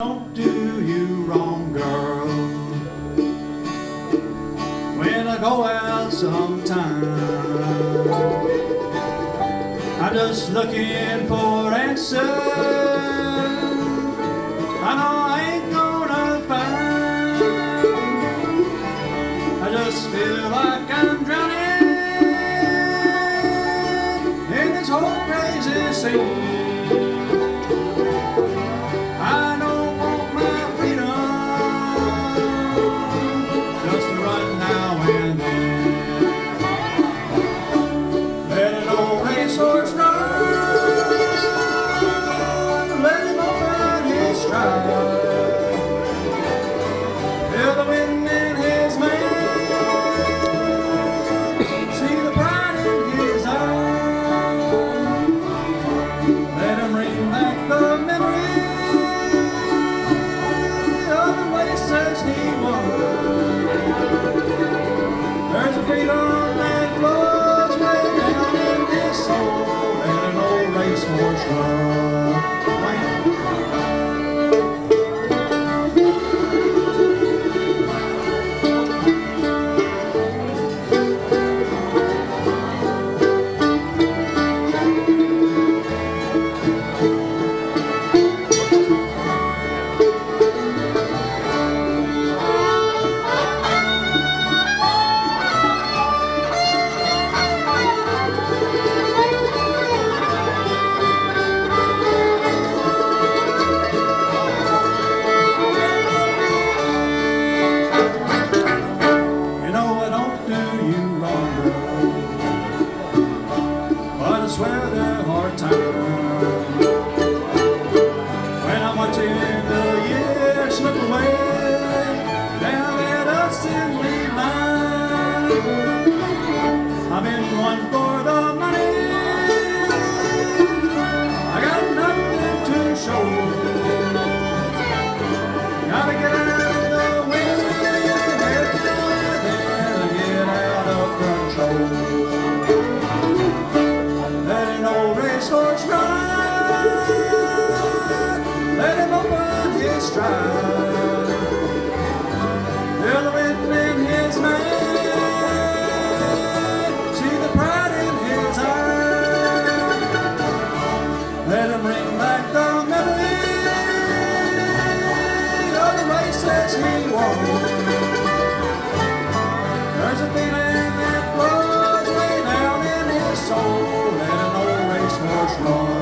Don't do you wrong, girl. When I go out sometime, I'm just looking for answers. I know I ain't gonna find. I just feel like I'm drowning in this whole crazy sea. Swear there are times let him open his stride. Feel the wind in his mane, see the pride in his. Let him back the of the races he won. There's a feeling that way down in his soul. An old racehorse run.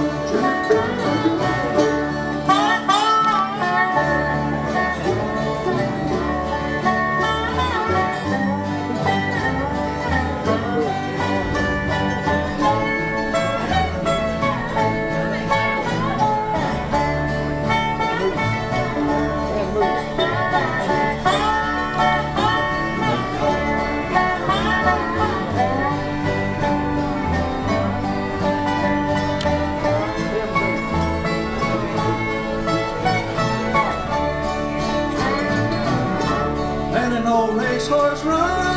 racehorse run.